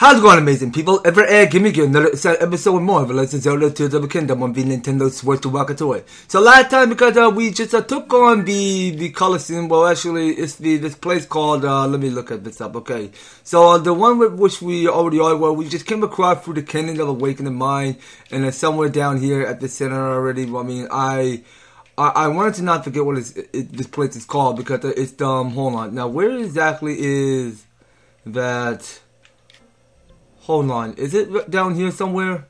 How's it going, amazing people? Ever Air Gimme Give another episode more of Legend Zelda Tears of the Kingdom on the Nintendo Switch to Walk Toy. So last time, because uh, we just uh, took on the the Coliseum, well actually it's the this place called, uh, let me look at this up, okay. So uh, the one with which we already are, well we just came across through the Canyon of Awakening Mind, and it's somewhere down here at the center already, I mean, I... I, wanted to not forget what it, this place is called because it's um hold on now where exactly is that Hold on, is it down here somewhere?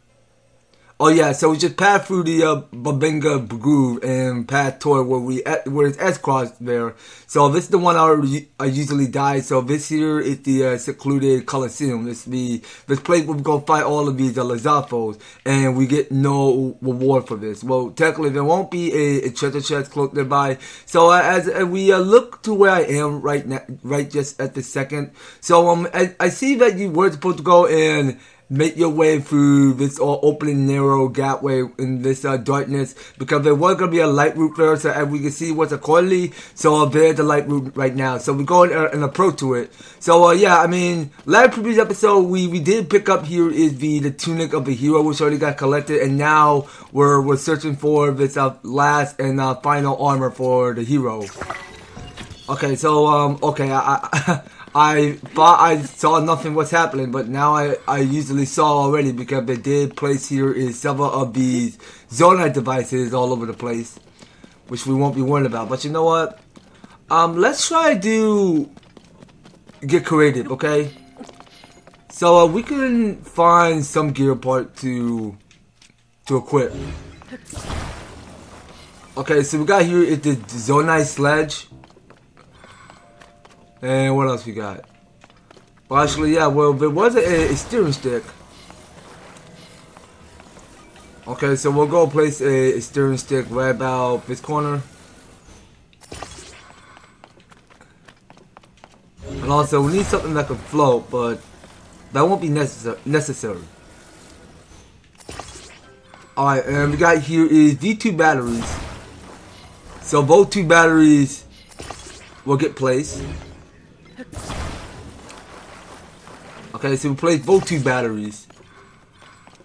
Oh yeah, so we just passed through the uh, Babinga Groove and passed toward where we where it's S cross there. So this is the one I, I usually die. So this here is the uh, secluded Coliseum. This the this place where we go fight all of these uh, Lizalfos, and we get no reward for this. Well, technically there won't be a, a treasure chest close nearby. So uh, as, as, we uh, look to where I am right now, right just at the second. So um, I, I see that you were supposed to go and make your way through this all open narrow gateway in this uh, darkness because there was going to be a light root there so as we can see what's accordingly so uh, there's the light root right now. So we're going uh, an approach to it. So uh, yeah i mean last previous episode we we did pick up here is the the tunic of the hero which already got collected and now we're we're searching for this uh, last and uh, final armor for the hero. Okay so um okay i, I I thought I saw nothing was happening, but now I, I usually saw already because they did place here is several of these Zonaite devices all over the place, which we won't be worried about. But you know what? Um, let's try to get creative, okay? So uh, we can find some gear part to to equip. Okay, so we got here is the Zonaite sledge. And what else we got? Well, actually, yeah, well, there was a, a steering stick. Okay, so we'll go place a, a steering stick right about this corner. And also, we need something that can float, but that won't be necessary. necessary. Alright, and we got here is these two batteries. So both two batteries will get placed. Okay, so we placed both two batteries.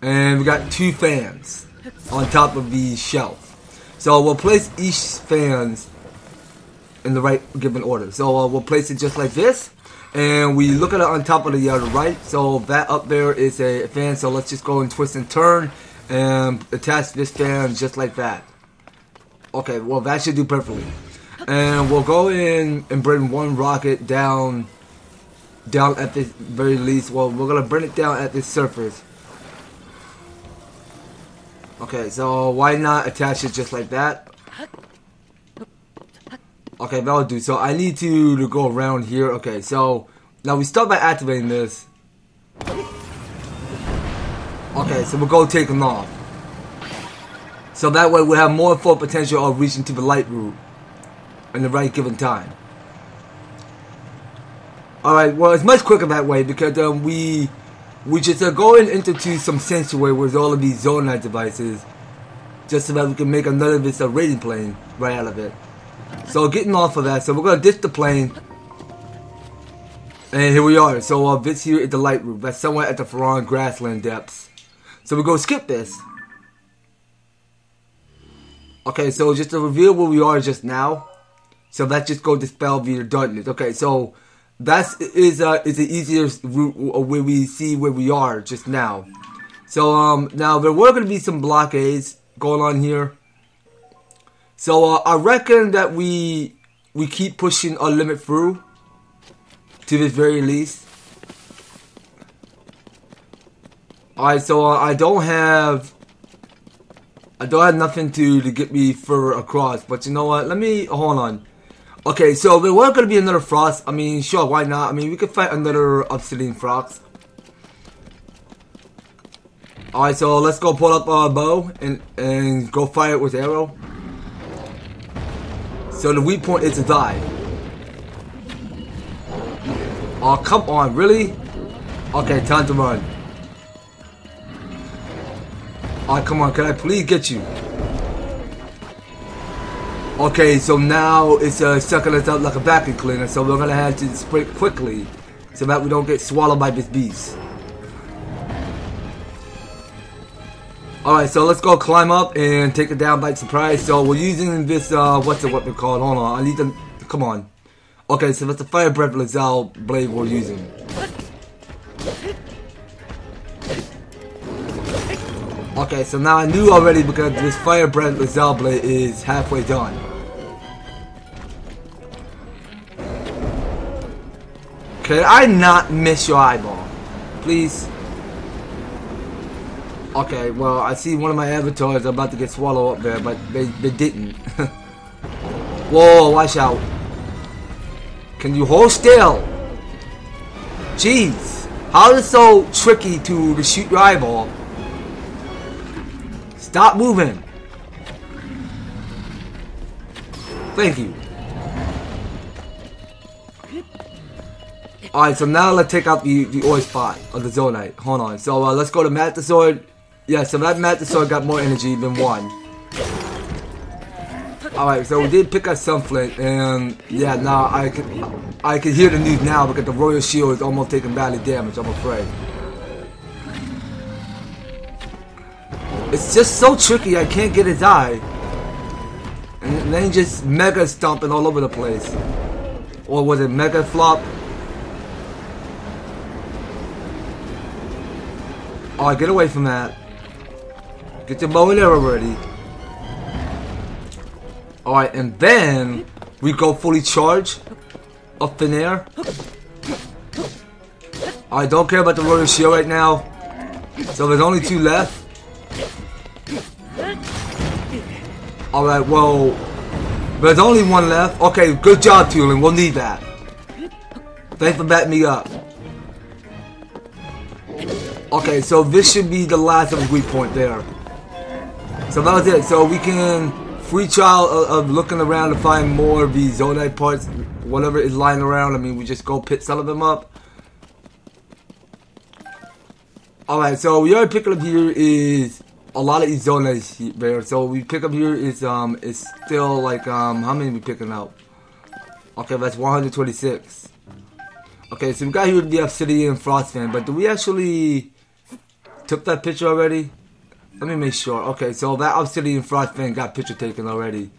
And we got two fans on top of the shelf. So we'll place each fans in the right given order. So uh, we'll place it just like this. And we look at it on top of the other right. So that up there is a fan. So let's just go and twist and turn and attach this fan just like that. Okay, well that should do perfectly. And we'll go in and bring one rocket down down at the very least. Well, we're gonna bring it down at the surface. Okay, so why not attach it just like that? Okay, that'll do. So I need to, to go around here. Okay, so now we start by activating this. Okay, so we'll go take them off. So that way we have more full potential of reaching to the light root in the right given time. Alright, well, it's much quicker that way because um, we we just are going into some sanctuary with all of these Zonaite devices just so that we can make another this a raiding plane right out of it. So getting off of that, so we're to ditch the plane. And here we are. So uh, this here is the light room. That's somewhere at the Faron grassland depths. So we go skip this. Okay, so just to reveal where we are just now. So let's just go dispel via darkness. Okay, so that is uh, is the easiest route where we see where we are just now. So um now there were going to be some blockades going on here. So uh, I reckon that we we keep pushing our limit through to the very least. Alright, so uh, I don't have I don't have nothing to to get me further across, but you know what? Let me hold on. Okay, so there was gonna be another Frox. I mean, sure, why not? I mean, we could fight another obsidian Frox. Alright, so let's go pull up our bow and, and go fire it with arrow. So the weak point is to die. Oh, come on, really? Okay, time to run. Alright, come on, can I please get you? Okay, so now it's uh, sucking us up like a vacuum cleaner, so we're gonna have to sprint quickly so that we don't get swallowed by this beast. Alright, so let's go climb up and take it down by surprise. So we're using this, uh, what's the weapon called? Hold on, I need to, come on. Okay, so that's the fire breath Lazelle blade we're using. Okay, so now I knew already because this Fire Breath Lae'zel blade is halfway done. Can I not miss your eyeball? Please? Okay, well, I see one of my avatars about to get swallowed up there, but they, they didn't. Whoa, watch out. Can you hold still? Jeez. How is it so tricky to shoot your eyeball? Stop moving. Thank you. Alright, so now let's take out the, the ore spot of the Zonaite. Hold on. So uh, let's go to Master Sword yeah, so that Master Sword got more energy than one. Alright, so we did pick up Sunflint, and yeah, now I can I can hear the news now because the Royal Shield is almost taking badly damage, I'm afraid. It's just so tricky, I can't get his die. And then just mega stomping all over the place. Or was it mega flop? Alright, get away from that. Get your bow and arrow ready. Alright, and then we go fully charged up in air. I don't care about the royal shield right now. So there's only two left. Alright, well, there's only one left. Okay, good job, Tulin. We'll need that. Thanks for backing me up. Okay, so this should be the last of the weak point there. So that was it. So we can free trial of, of looking around to find more of these Zonaite parts, whatever is lying around. I mean, we just go pit some of them up. Alright, so we already pick up here is a lot of these there. So we pick up here is um it's still like um how many we picking up? Okay, that's 126. Okay, so we got here the Obsidian Frox fan, but do we actually took that picture already? Let me make sure. Okay, so that Obsidian Frox fan got picture taken already.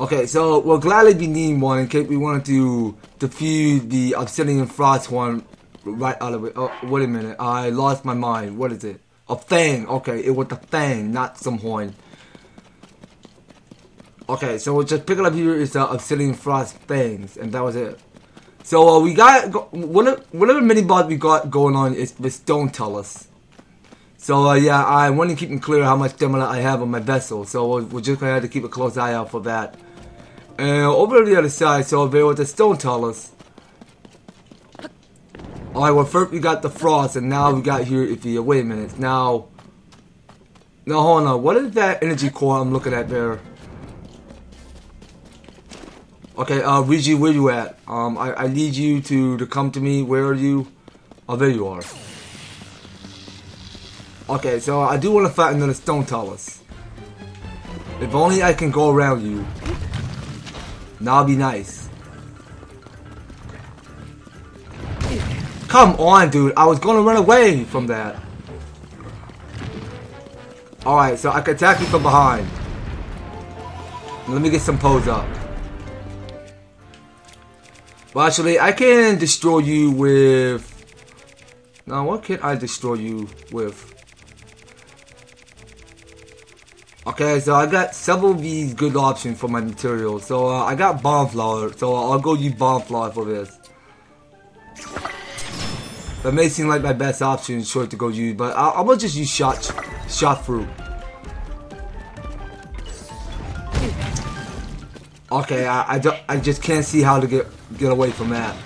Okay, so we'll gladly be needing one in case we wanted to defuse the Obsidian Frox one right out of it. Oh, wait a minute. I lost my mind. What is it? A thing. Okay, it was a thing, not some horn. Okay, so just pick up here is the Obsidian Frox things, and that was it. So uh, we got whatever, whatever mini boss we got going on is Stone Talus. So uh, yeah, I want to keep it clear how much stamina I have on my vessel. So we're, just gonna have to keep a close eye out for that. And over the other side, so there was the Stone Talus. Alright, well first we got the Frox, and now we got here, if you, wait a minute, now, now hold on, what is that energy core I'm looking at there? Okay, uh, Riju, where you at? Um, I, I need you to, to come to me, where are you? Oh, there you are. Okay, so I do want to fight another Stone Talus. If only I can go around you. That'll be nice. Come on, dude. I was gonna run away from that. Alright, so I can attack you from behind. Let me get some pose up. Well, actually, I can destroy you with... Now, what can I destroy you with? Okay, so I got several of these good options for my material. So uh, I got bomb flower, so I'll go use bomb flower for this. That may seem like my best option, short to go use, but I am gonna just use shot, shot fruit. Okay, I I, I just can't see how to get get away from that.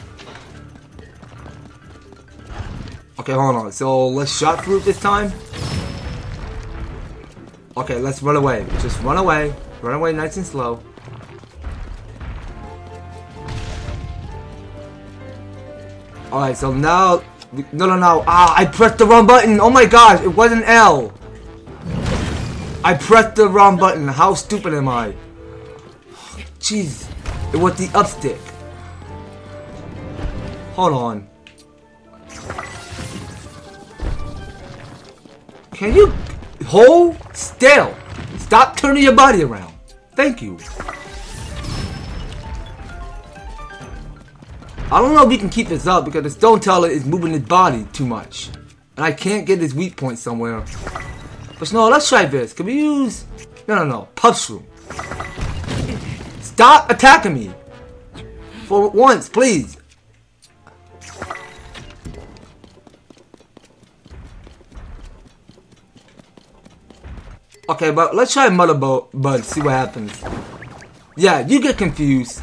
Okay, hold on. So let's shot fruit this time. Okay, let's run away. Just run away. Run away nice and slow. Alright, so now... No, no, no. Ah, I pressed the wrong button. Oh my gosh, it wasn't L. I pressed the wrong button. How stupid am I? Jeez. It was the up stick. Hold on. Can you Hold still. Stop turning your body around. Thank you. I don't know if we can keep this up because the stone Talus is moving his body too much. And I can't get his weak point somewhere. But no, let's try this. Can we use... No, no, no. Puff Shroom. Stop attacking me. For once, please. Okay, but let's try Muddle Bud, see what happens. Yeah, you get confused.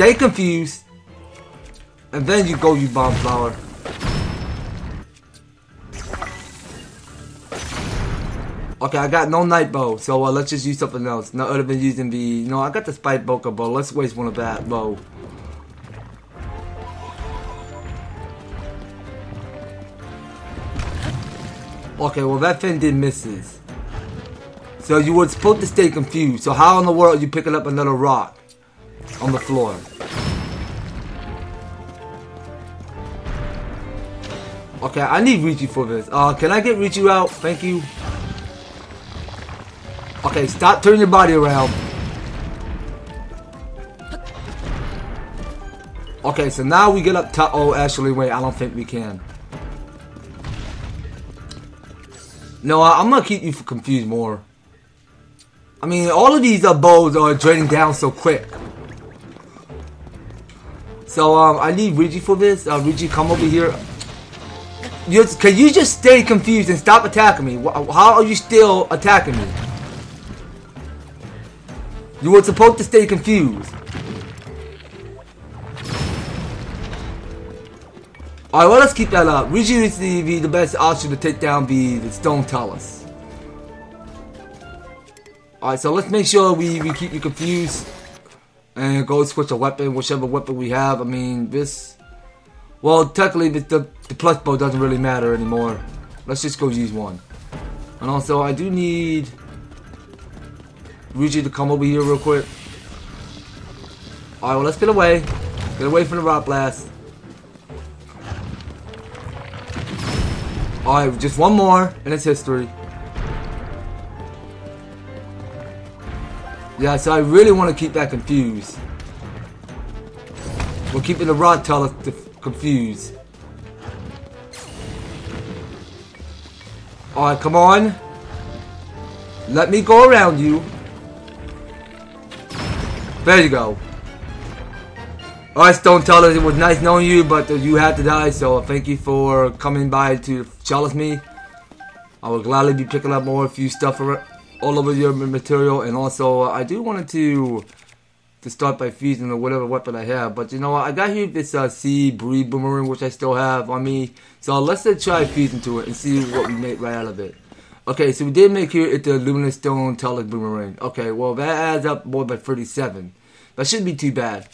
Stay confused. And then you go, you bomb flower. Okay, I got no night bow, so uh, let's just use something else. No, other than using the, No, I got the spike Boko bow. Let's waste one of that bow. Okay, well that thing did misses. So you were supposed to stay confused. So how in the world are you picking up another rock on the floor? Okay, I need Riju for this. Uh, can I get Riju out? Thank you. Okay, stop turning your body around. Okay, so now we get up top. Oh, actually, wait, I don't think we can. No, I, am gonna keep you confused more. I mean, all of these uh, bows are draining down so quick. So, um, I need Riju for this. Uh, come over here. You, can you just stay confused and stop attacking me? How are you still attacking me? You were supposed to stay confused. Alright, well, let's keep that up. Riju is the, best option to take down the, the Stone Talus. Alright, so let's make sure we, we keep you confused. And go switch a weapon, whichever weapon we have. I mean, this... Well, technically, the, the plus bow doesn't really matter anymore. Let's just go use one. And also, I do need... Riju to come over here real quick. Alright, well, let's get away. Get away from the rock blast. Alright, just one more, and it's history. Yeah, so I really want to keep that confused. We're keeping the rod teller confused. Alright, come on. Let me go around you. There you go. Alright, Stone Talus, it was nice knowing you, but you had to die, so thank you for coming by to challenge me. I will gladly be picking up more of you stuff all over your material, and also uh, I do wanted to to start by fusing or whatever weapon I have, but you know what, I got here this uh, Sea-Breeze Boomerang, which I still have on me, so let's uh, try fusing to it and see what we make right out of it. Okay, so we did make here it the Luminous Stone Talus Boomerang. Okay, well that adds up more by 37. That shouldn't be too bad.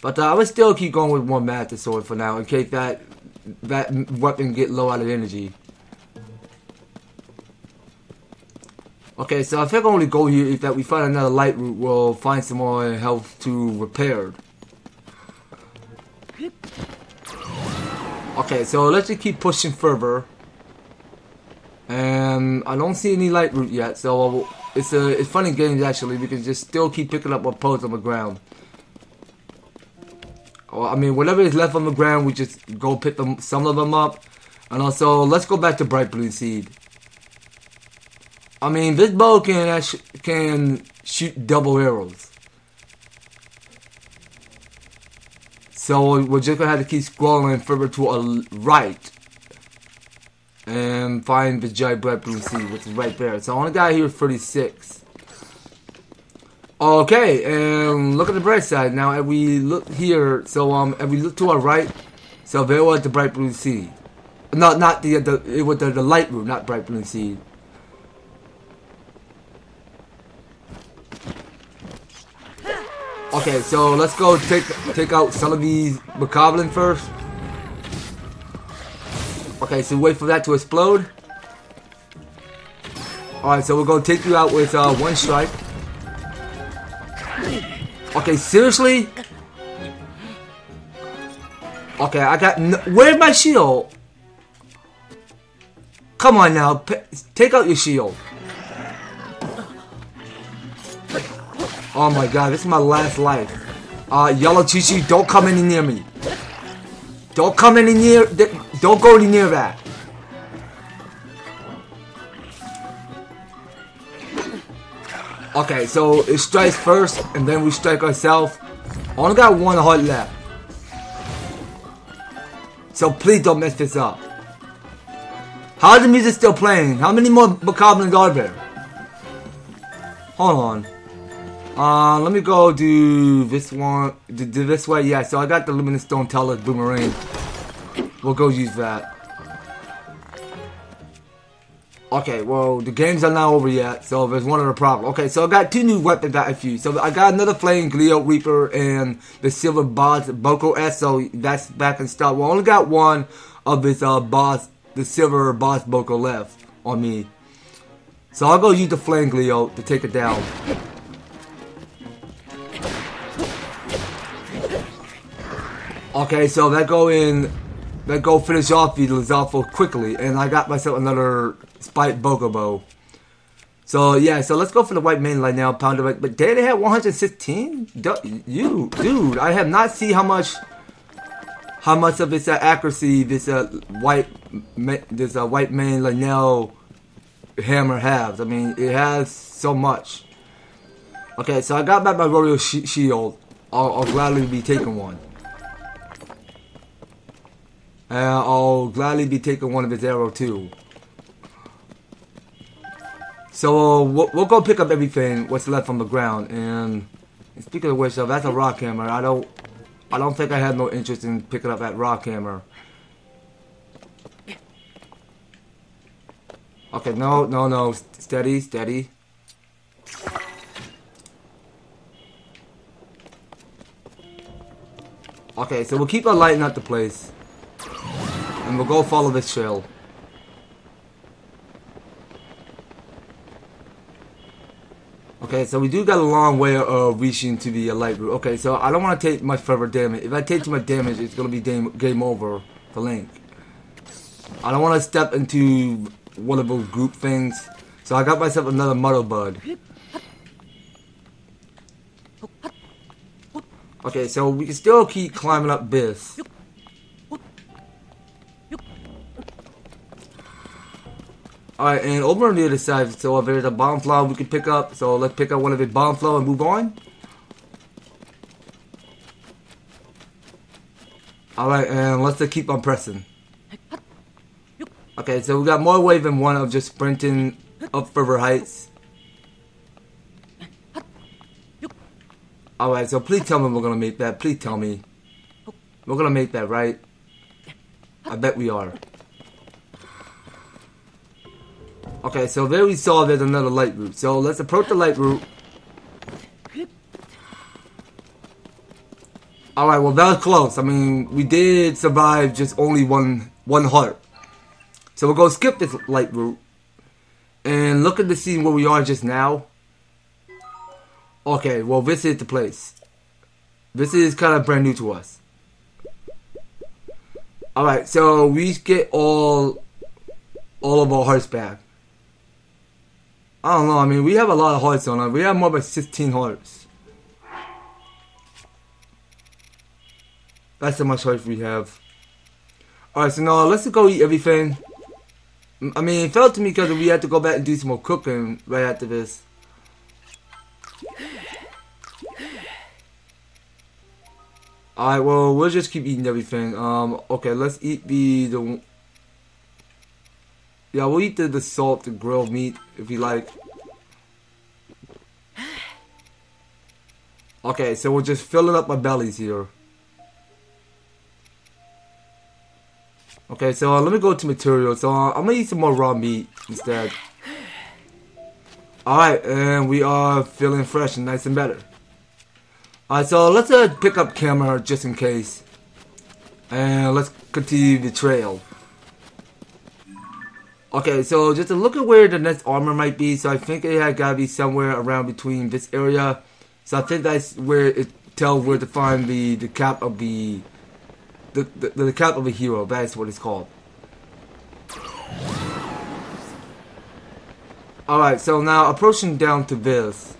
But uh, I would still keep going with one Master Sword for now in case that that weapon get low out of energy. Okay, so I think I only go here if that we find another light root, we'll find some more health to repair. Okay, so let's just keep pushing further. And I don't see any light root yet, so it's a it's funny games actually because just still keep picking up what posts on the ground. I mean, whatever is left on the ground, we just go pick them, some of them up. And also, let's go back to Brightbloom Seed. I mean, this bow can can shoot double arrows. So we're just gonna have to keep scrolling further to a right and find the giant bright blue sea, which is right there. So I only got here 36. Okay, and look at the bright side. Now, if we look here, so um, if we look to our right, so there was the bright blue sea. No, not the the it was the, the light blue, not brightbloom seed. Okay, so let's go take take out some of these first. Okay, so wait for that to explode. Alright, so we're gonna take you out with uh, one strike. Okay, seriously? Okay, I got... No Where's my shield? Come on now, take out your shield. Oh my god, this is my last life. Uh, Yellow Chi don't come any near me. Don't come any near, don't go any near that. Okay, so it strikes first, and then we strike ourselves. Only got one heart left. So please don't mess this up. How's the music still playing? How many more Bokoblins are there? Hold on. Uh, let me go do this one. Do, do this way. Yeah, so I got the Luminous Stone Talus Boomerang. We'll go use that. Okay, well, the games are not over yet, so there's one other problem. Okay, so I got two new weapons that I fused. So I got another Flame Gleeok Reaper and the Silver Boss Boko S, so that's back in stock. We only got one of this uh, boss, the Silver Boss Boko left on me. So I'll go use the Flame Gleeok to take it down. Okay, so that go in, that go finish off the Lizalfo quickly, and I got myself another Spite Boko Bow. So yeah, so let's go for the white main line now, Pounder. But they had 116. You, dude, I have not seen how much, how much of this uh, accuracy this uh, white, this uh, white main Lynel hammer has. I mean, it has so much. Okay, so I got back my Royal sh Shield. I'll, I'll gladly be taking one. And I'll gladly be taking one of his arrow too. So uh, we'll, we'll, go pick up everything what's left on the ground. And speaking of which, uh, that's a rock hammer. I don't, I don't think I had no interest in picking up that rock hammer. Okay, no, no, no, steady, steady. Okay, so we'll keep on lighting up the place. And we'll go follow this trail. Okay, so we do got a long way of reaching to the uh, light root. Okay, so I don't want to take much further damage. If I take too much damage, it's going to be game, game over for Link. I don't want to step into one of those group things. So I got myself another Muddle Bud. Okay, so we can still keep climbing up this. Alright, and over on the other side, so if there's a bomb flower we can pick up, so let's pick up one of the bomb flower and move on. Alright, and let's just keep on pressing. Okay, so we got more wave than one of just sprinting up further heights. Alright, so please tell me we're gonna make that. Please tell me. We're gonna make that, right? I bet we are. Okay, so there we saw there's another light root. So let's approach the light root. Alright, well that was close. I mean, we did survive just only one one heart. So we'll go skip this light root. And look at the scene where we are just now. Okay, well this is the place. This is kind of brand new to us. Alright, so we get all all of our hearts back. I don't know. I mean, we have a lot of hearts on us. We have more than 16 hearts. That's how much hearts we have. Alright, so now let's go eat everything. I mean, it felt to me because we had to go back and do some more cooking right after this. Alright, well, we'll just keep eating everything. Um, okay, let's eat the, the yeah, we'll eat the, the salt, the grilled meat, if you like. Okay, so we're just filling up my bellies here. Okay, so uh, let me go to materials. So uh, I'm gonna eat some more raw meat instead. Alright, and we are feeling fresh and nice and better. Alright, so let's uh, pick up camera just in case. And let's continue the trail. Okay, so just to look at where the next armor might be, so I think it had gotta be somewhere around between this area. So I think that's where it tells where to find the the cap of the the the, the cap of a hero. That's what it's called. Alright, so now approaching down to this.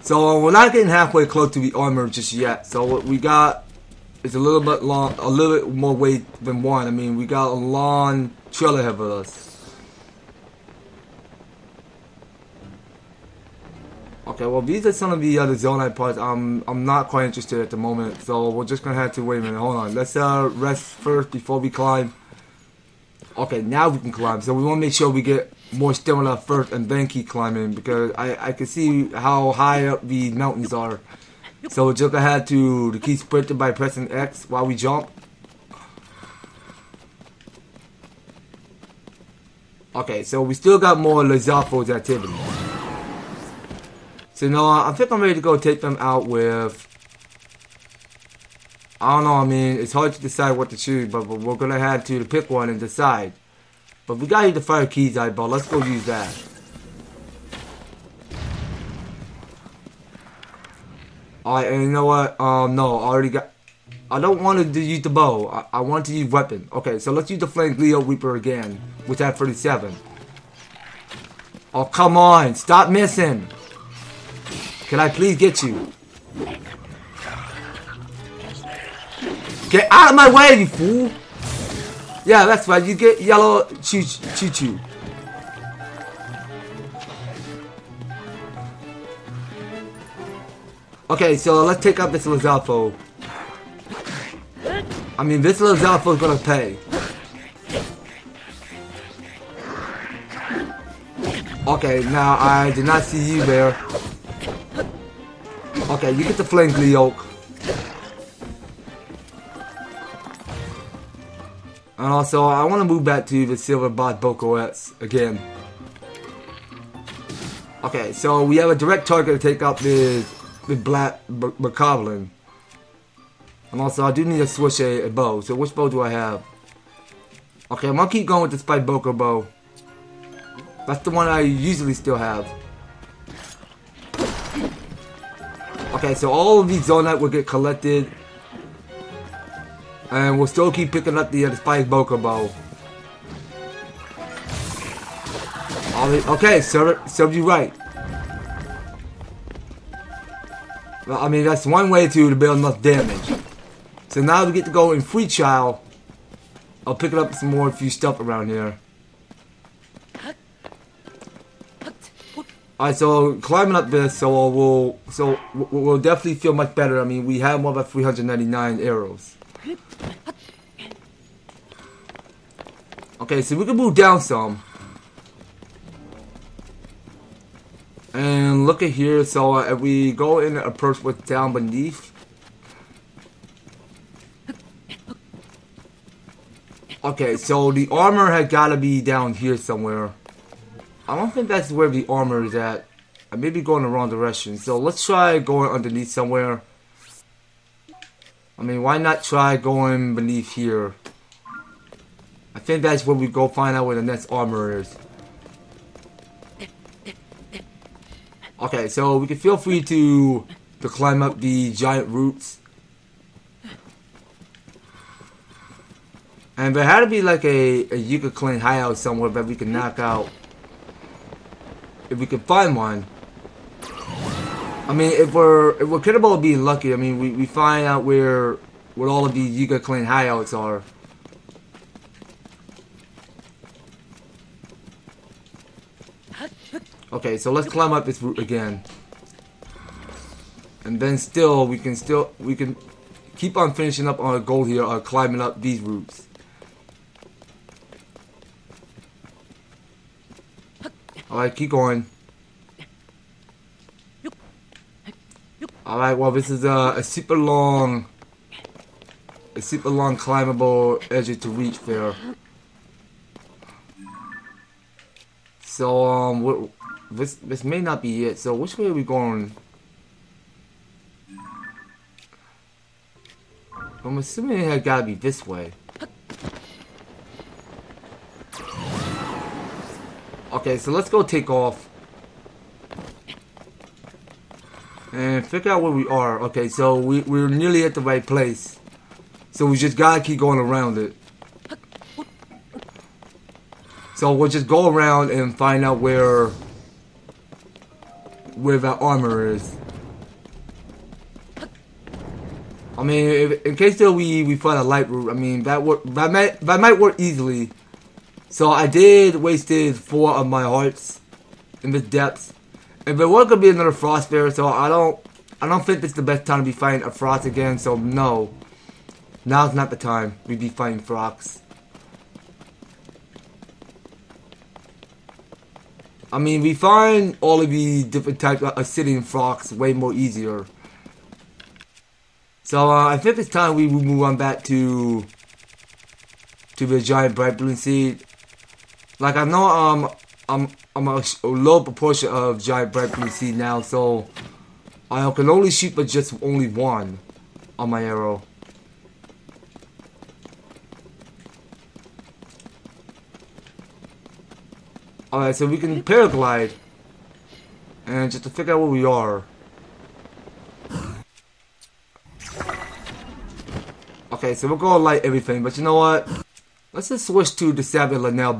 So we're not getting halfway close to the armor just yet. So what we got is a little bit long, a little bit more weight than one. I mean, we got a long ahead of us. Okay, well these are some of the other Zonaite parts. I'm I'm not quite interested at the moment, so we're just gonna have to wait a minute. Hold on, let's uh rest first before we climb. Okay, now we can climb. So we want to make sure we get more stamina first and then keep climbing because I I can see how high up the mountains are. So we're just gonna have to, to keep sprinting by pressing X while we jump. Okay, so we still got more Lizalfo's activity. So know, I think I'm ready to go take them out with. I don't know. I mean, it's hard to decide what to choose, but, but we're gonna have to pick one and decide. But we gotta use the Fire Keese eyeball. Let's go use that. Alright, and you know what? Um, no, I already got. I don't want to use the bow. I, I want to use weapon. Okay, so let's use the Flame Gleeok Reaper again, with that 37. Oh, come on. Stop missing. Can I please get you? Get out of my way, you fool! Yeah, that's right. You get yellow choo choo choo. Okay, so let's take out this Lizalfo. I mean, this Lizalfo is gonna pay. Okay, now I did not see you there. Okay, you get the flame Gleeok. And also, I want to move back to the Silver Bot Bokoets again. Okay, so we have a direct target to take out the, the Black Bokoblin. And also, I do need to switch a, a, bow. So which bow do I have? Okay, I'm going to keep going with the Spike Boko bow. That's the one I usually still have. Okay, so all of these Zonaite will get collected. And we'll still keep picking up the, uh, the Spike Boko Bow. Okay, serve, serve you right. Well, I mean, that's one way to, to build enough damage. So now we get to go in Free Child. I'll pick up some more few stuff around here. Alright, so climbing up this, so we'll so we'll definitely feel much better. I mean, we have more than 399 arrows. Okay, so we can move down some. And look at here, so if we go in and approach what's down beneath. Okay, so the armor had gotta be down here somewhere. I don't think that's where the armor is at. I may be going the wrong direction. So let's try going underneath somewhere. I mean, why not try going beneath here? I think that's where we go find out where the next armor is. Okay, so we can feel free to to climb up the giant roots. And there had to be like a, a Yiga Clan hideout somewhere that we can knock out if we could find one. I mean, if we're if we're capable of being lucky, I mean, we, we find out where what all of these Yiga Clan hideouts are. Okay, so let's climb up this route again. And then still, we can still, we can keep on finishing up our goal here, or climbing up these routes. Alright, keep going. Alright, well this is a, a, super long, a super long climbable edge to reach there. So, um, this, this may not be it. So which way are we going? I'm assuming it had gotta be this way. Okay, so let's go take off. And figure out where we are. Okay, so we, we're nearly at the right place. So we just gotta keep going around it. So we'll just go around and find out where where that armor is. I mean, if, in case though we we find a light root, I mean that work that might that might work easily. So I did wasted four of my hearts in the depths. If it was gonna be another frost bear, so I don't I don't think it's the best time to be fighting a Frox again. So no, now's not the time we'd be fighting frogs. I mean, we find all of the different types of sitting frogs way more easier. So uh, I think it's time we move on back to to the giant brightbloom seed. Like I know um I'm I'm a, low proportion of giant balloon seed now, so I can only shoot but just only one on my arrow. Alright, so we can paraglide. And just to figure out where we are. Okay, so we're gonna light everything, but you know what? Let's just switch to the Savage Lynel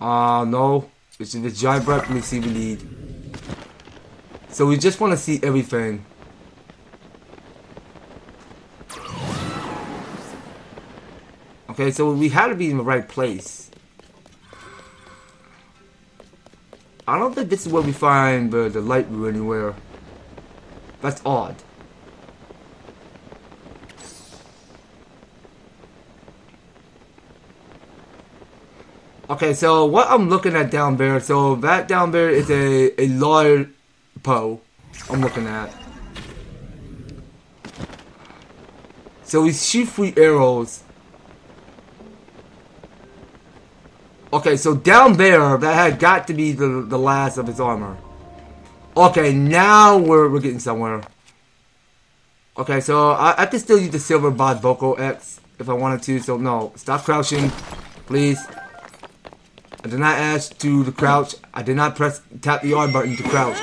bow. Uh, no. It's the giant breath we see we need. So we just want to see everything. Okay, so we had to be in the right place. I don't think this is where we find the, the light room anywhere. That's odd. Okay, so what I'm looking at down there, so that down there is a, a large Poe I'm looking at. So we shoot three arrows. Okay, so down there, that had got to be the, the last of his armor. Okay, now we're, we're getting somewhere. Okay, so I, I can still use the silver bod vocal X if I wanted to, so no. Stop crouching, please. I did not ask to the crouch. I did not press tap the R button to crouch.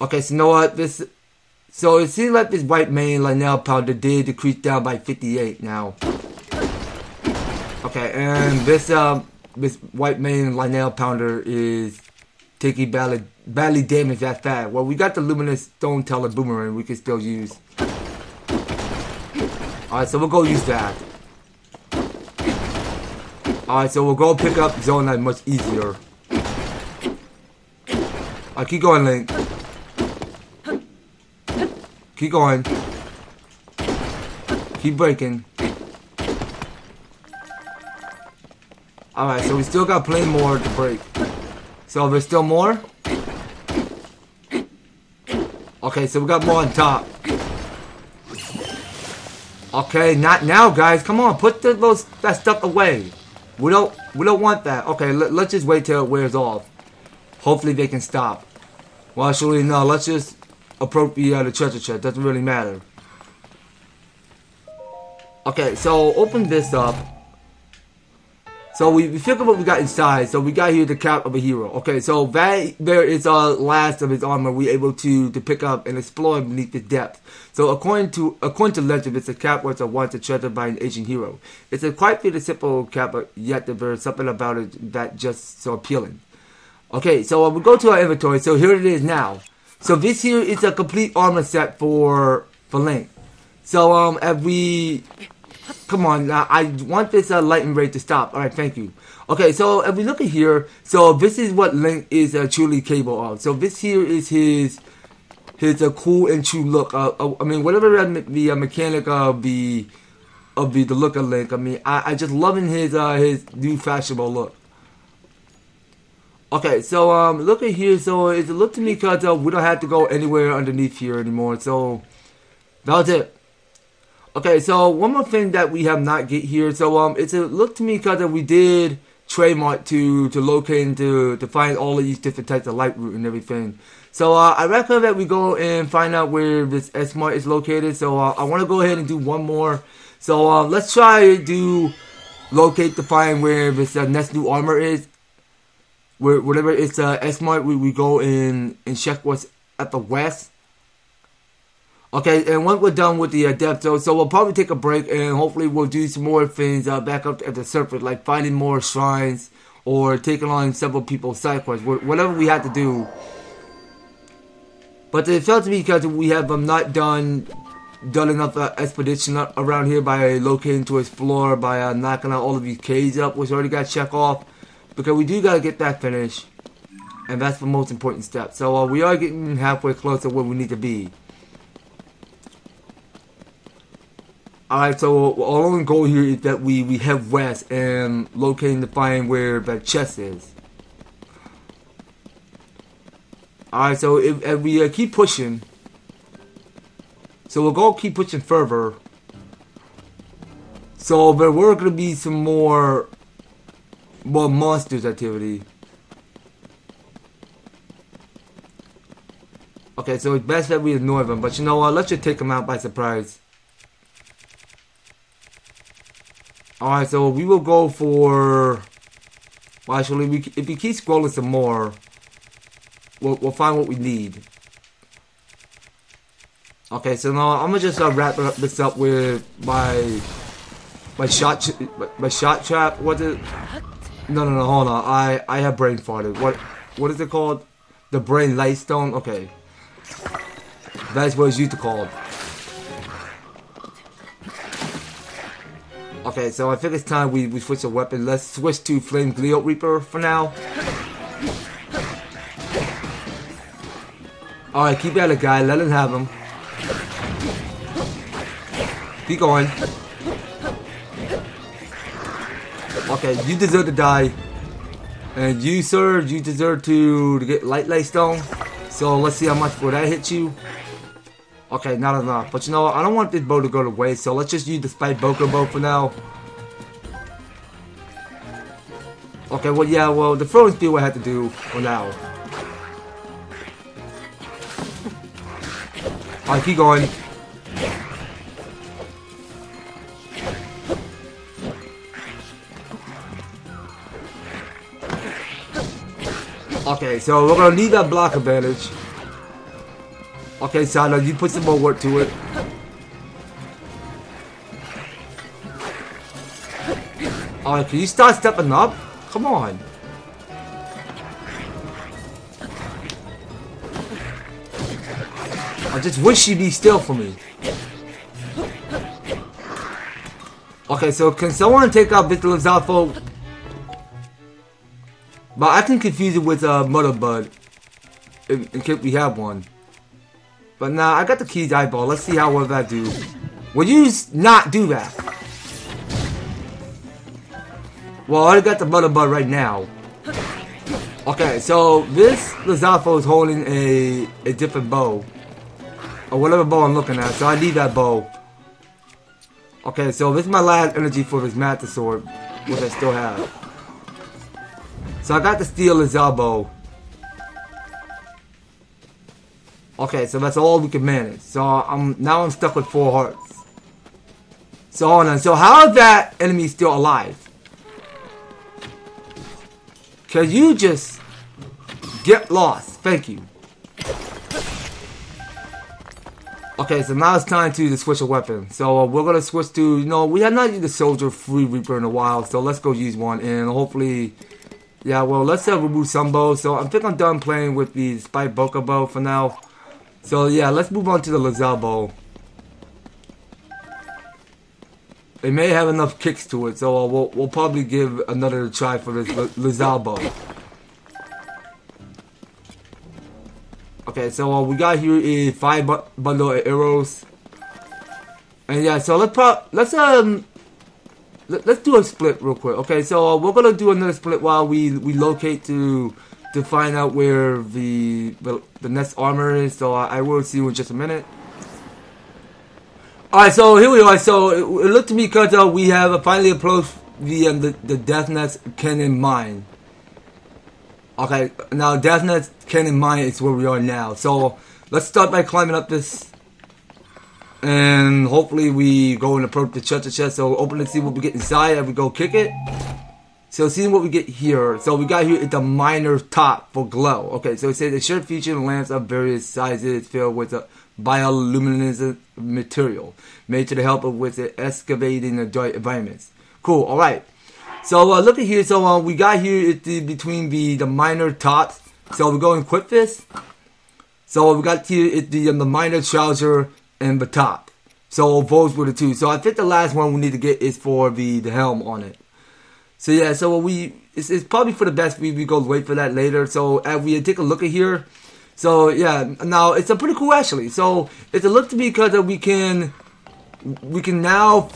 Okay, so you know what? This so it seems like this white mane Lynel powder did decrease down by 58 now. Okay, and this um this white mane Lynel pounder is taking badly badly damaged that fast. Well, we got the luminous stone Talus boomerang we can still use. Alright, so we'll go use that. Alright, so we'll go pick up Zone Zonaite much easier. Alright, keep going, Link. Keep going. Keep breaking. Alright, so we still got plenty more to break. So there's still more? Okay, so we got more on top. Okay, not now, guys. Come on, put the, those that stuff away. We don't we don't want that. Okay, let, us just wait till it wears off. Hopefully they can stop. Well, actually, no. Let's just appropriate uh, the treasure chest. Doesn't really matter. Okay, so open this up. So we, we figure what we got inside. So we got here the cap of a hero. Okay, so that there is a uh, last of his armor we able to to pick up and explore beneath the depth. So according to according to legend, it's a cap worth of once a treasure by an ancient hero. It's a quite pretty simple cap, but yet there's something about it that just so appealing. Okay, so uh, we go to our inventory. So here it is now. So this here is a complete armor set for for Link. So um, if we Come on, now I want this uh, lightning rate to stop. All right, thank you. Okay, so if we look at here, so this is what Link is uh, truly capable of. So this here is his his uh, cool and true look. Uh, uh, I mean, whatever the uh, mechanic of the of the, the look of Link. I mean, I, I just loving his uh, his new fashionable look. Okay, so um, look at here. So it look to me because uh, we don't have to go anywhere underneath here anymore. So that's it. Okay, so one more thing that we have not get here. So um, it's a look to me because we did trademark to to locate and to to find all of these different types of light root and everything. So uh, I recommend that we go and find out where this S Mart is located. So uh, I want to go ahead and do one more. So uh, let's try to do locate to find where this uh, next new armor is. Where whatever it's uh, S Mart, we, we go in and check what's at the west Okay, and once we're done with the Adepto, so we'll probably take a break and hopefully we'll do some more things uh, back up at the surface, like finding more shrines or taking on several people's side quests, whatever we have to do. But it felt to me because we have um, not done done enough uh, expedition around here by locating to explore, by uh, knocking out all of these caves up, which already got check off, because we do gotta get that finished, and that's the most important step. So uh, we are getting halfway close to where we need to be. Alright, so our only goal here is that we, we head west and locating to find where the chest is. Alright, so if, if we uh, keep pushing, so we'll go keep pushing further. So there were going to be some more, more monsters activity. Okay, so it's best that we ignore them, but you know what, let's just take them out by surprise. Alright, so we will go for... Well, actually, we, if we keep scrolling some more, we'll, we'll find what we need. Okay, so now I'm gonna just uh, wrap this up with my my shot my shot trap. What is? It? No, no, no. Hold on. I I have brain farted. What what is it called? The brain light stone. Okay, that's what it's used to called. Okay, so I think it's time we, we switch a weapon. Let's switch to Flame Gleeok Reaper for now. Alright, keep at it, guy. Let him have him. Keep going. Okay, you deserve to die. And you, sir, you deserve to, to get Light Light Stone. So let's see how much will that hit you. Okay, not enough. But you know what? I don't want this bow to go to waste, so let's just use the Spike Boko bow for now. Okay, well, yeah, well, the throwing speed we had to do for now. Alright, keep going. Okay, so we're gonna need that block advantage. Okay, Sada, you put some more work to it. Alright, can you start stepping up? Come on. I just wish you'd be still for me. Okay, so can someone take out Victor Lizalfo? But I can confuse it with uh, Muddle Bud. In, in case we have one. But nah, I got the Keese eyeball. Let's see how well that do. Will you not do that? Well, I got the Muddle Bud right now. Okay, so this Lizalfo is holding a, a different bow. Or whatever bow I'm looking at, so I need that bow. Okay, so this is my last energy for this Master Sword, which I still have. So I got the Steel Lizalfo. Okay, so that's all we can manage. So I'm now I'm stuck with four hearts. So on and so how is that enemy still alive? Can you just get lost? Thank you. Okay, so now it's time to switch a weapon. So uh, we're gonna switch to, you know, we have not used the Soldier Free Reaper in a while, so let's go use one and hopefully, yeah, well, let's uh, remove some bows. So I think I'm done playing with the Spike Boko bow for now. So yeah, let's move on to the Lizal bow. It may have enough kicks to it, so uh, we'll, we'll probably give another try for this Lizal bow. Okay, so uh, we got here is five bu bundle of arrows. And yeah, so let's pro let's um let, us do a split real quick. Okay, so uh, we're gonna do another split while we we locate to to find out where the the, the next armor is. So I, I will see you in just a minute. Alright, so here we are. So it, it looked to me because uh, we have finally approached the, um, the the Death Nest Cannon Mine. Okay, now Death Nest Cannon Mine is where we are now. So let's start by climbing up this. And hopefully we go and approach the treasure chest. So open and see what we get inside and we go kick it. So seeing what we get here. So we got here the miner top for glow. Okay, so it says the shirt featuring lamps of various sizes filled with a bioluminescent material made to the help of with excavating the joint environments. Cool. All right. So uh, look at here. So uh, we got here the, between the the miner tops. So we're going quick this. So we got here at the um, the miner trouser and the top. So those were the two. So I think the last one we need to get is for the the helm on it. So yeah. So we it's, it's probably for the best. We we go wait for that later. So as we take a look at here. So yeah. Now it's a pretty cool actually. So it's a look to me because we can we can now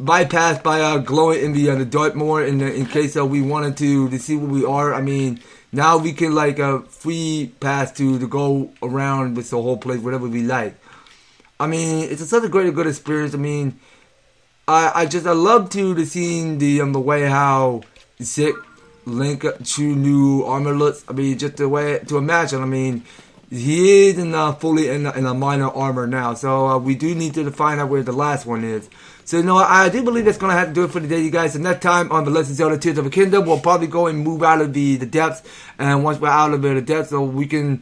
bypass by uh, glowing in the uh, the dark more in the, in case uh, we wanted to to see what we are. I mean, now we can like a uh, free pass to to go around with the whole place, whatever we like. I mean, it's such a great, good experience. I mean, I I just I love to the seeing the um the way how sick Link up to new armor looks. I mean, just the way to imagine. I mean, he is in uh, fully in, in a miner armor now, so uh, we do need to find out where the last one is. So, you know, I do believe that's going to have to do it for today, you guys. And next time on The Legend of Zelda Tears of a Kingdom, we'll probably go and move out of the, the depths. And once we're out of the depths, so we can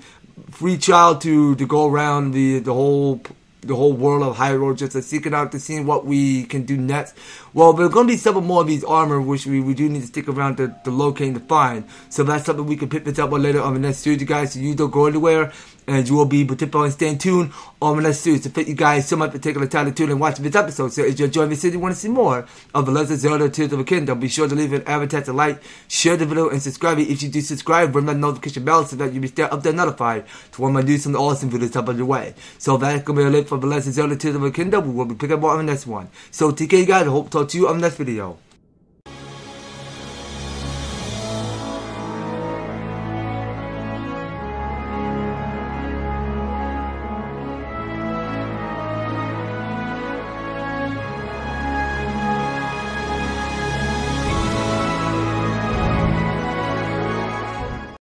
free child to, to go around the, the whole the whole world of High Hyrule, just to seeking out to seeing what we can do next. Well, there's going to be several more of these armor, which we, we do need to stick around to, to locate and to find. So that's something we can pick this up on later on the next series, guys. So you don't go anywhere and you will be but participating and staying tuned on the next series. So thank you guys so much for taking the time to tune and watch this episode. So if you enjoyed this video you want to see more of the Legend Zelda Tears of a Kingdom, be sure to leave an advertise, a like, share the video, and subscribe. If you do subscribe, ring that notification bell so that you'll be stay update notified to when I do some awesome videos up on your way. So that's gonna be a link for the Legend Zelda Tears of a Kingdom. We will be picking up on the next one. So take care guys, I hope to talk to you on the next video.